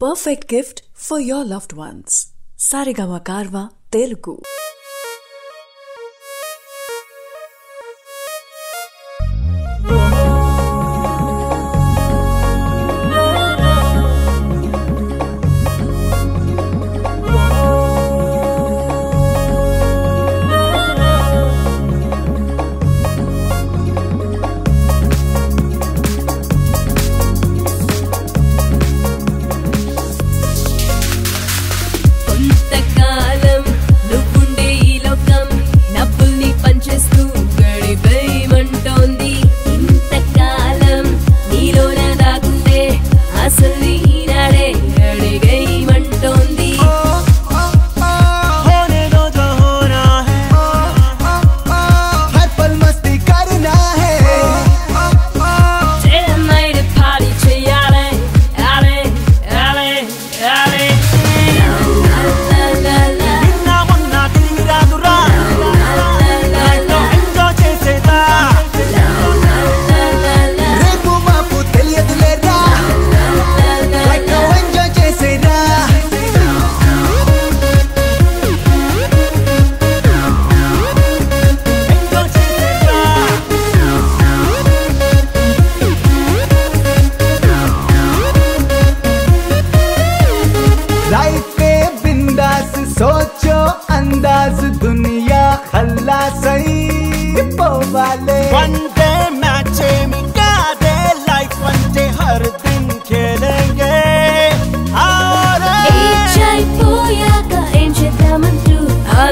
perfect gift for your loved ones. Saregama Karva Telugu.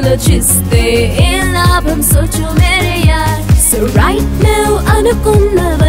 color chiste in abham socho mere yaar so right now anukum love